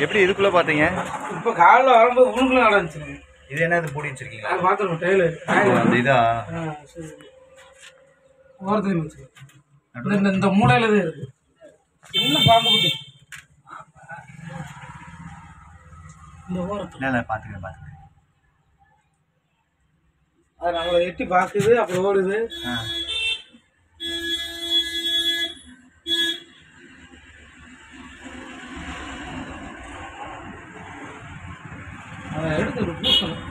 எப்படி இதுக்குள்ள பாத்தீங்க இப்போ காலைல வரும்போது உங்களுக்குள்ள நடந்துச்சு இது என்னது பூடி வச்சிருக்கீங்களா? அது பார்த்துருக்கோம் அந்த இதா? ஓரத்துலையும் இந்த இந்த- மூலையில தான் இருக்கு. என்ன பாம்பு குட்டி. இந்த ஓரத்தில். இல்ல பாத்துக்கிறேன் பாத்துக்கிறேன். அது நம்மளை எட்டி பார்க்குது அப்புறம் ஓடுது. ஆ. அதை எடுத்து ஒரு பூசணும்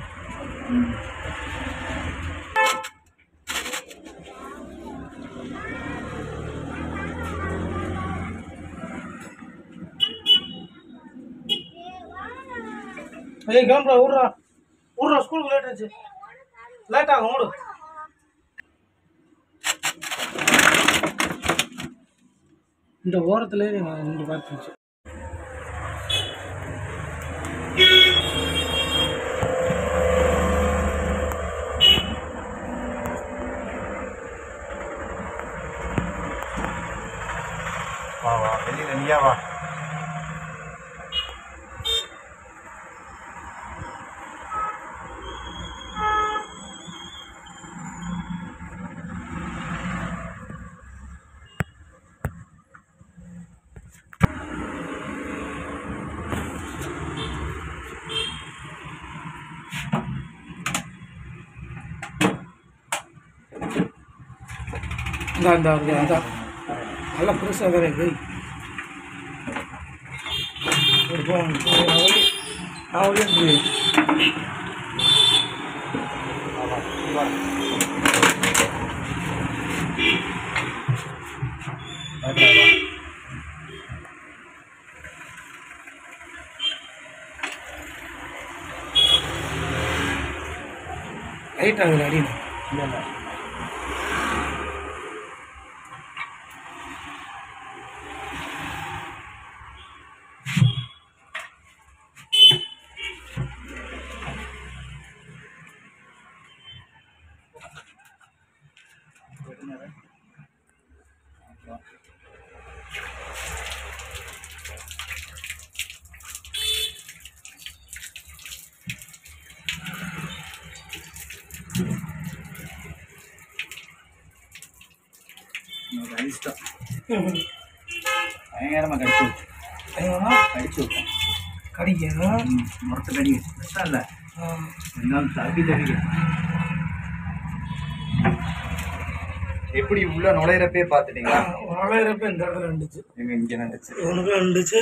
ஏய் கிளம்புறா ஊர்றா. ஊர்றா ஸ்கூலுக்கு லேட் ஆச்சு. லேட் ஆகும் ஓடு. இந்த ஓரத்துலேயே ரெண்டு பார்த்துச்சு வா வா வெளியில நீயா வா இந்த அந்த அந்த அந்த நல்லா பெருசாக வேற இருக்கு. ஒரு போன் நான் லைட் ஆகுது அடியில். இல்லை இல்லை. அடிச்சிட்டோம் பயங்கரமா கடிச்சு. ஐயோண்ணா, கடிச்சு விட்டோம் கடிக்கணும் ம், முரட்டு கடி. இல்ல. இருந்தாலும் தப்பி தவிக்க எப்படி உள்ள நுழையிறப்பே பாத்துட்டீங்களா நுழையிறப்ப இந்த இடத்துல இருந்துச்சு இங்க உனக்கு இருந்துச்சு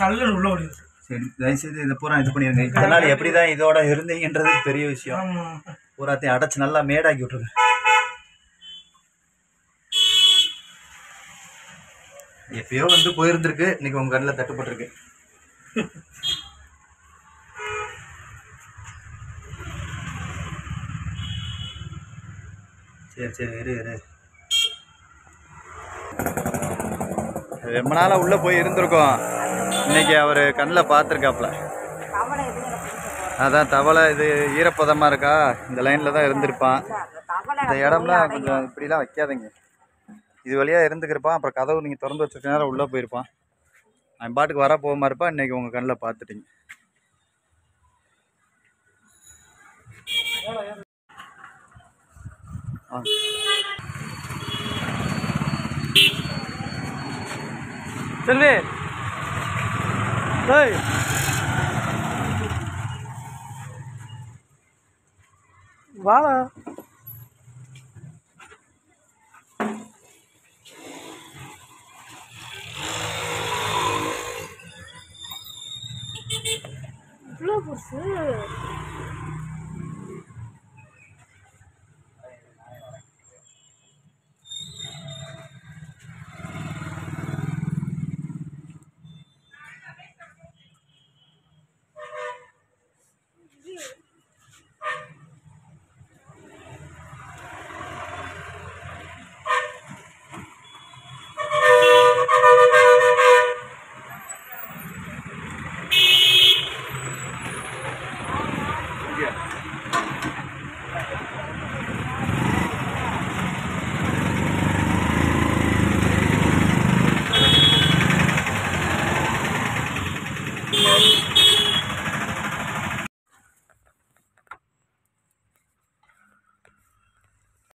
சல்லுன்னு உள்ள ஓடிடுச்சு. சரி தயவுசெய்து இதை பூரா இது பண்ணிருங்க. இத்தனை நாள் எப்படிதான் இதோட இருந்தீங்கன்றது பெரிய விஷயம். பூராத்தையும் அடைச்சு நல்லா மேடாக்கி விட்டுருங்க. எப்பயோ வந்து போயிருந்திருக்கு. இன்னைக்கு உங்க கண்ணில் தட்டுப்பட்டிருக்கு. சரி சரி இரு இரு. ரொம்ப நாளாக உள்ளே போய் இருந்திருக்கோம். இன்னைக்கு அவர் கண்ணில் பார்த்துருக்காப்புல. அதான் தவளை இது ஈரப்பதமாக இருக்கா? இந்த லைனில் தான் இருந்திருப்பான். இந்த இடம்லாம் கொஞ்சம் இப்படிலாம் வைக்காதீங்க. இது வழியாக இருந்துக்கிருப்பான். அப்புறம் கதவு நீங்கள் திறந்து வச்சிருக்க நேரம் உள்ளே போயிருப்பான். அவன் பாட்டுக்கு வர போகாம இருப்பான் இன்னைக்கு உங்கள் கண்ணில் பார்த்துட்டீங்க. செல்வி. ஏய். வாடா. இவ்வளோ பெருசு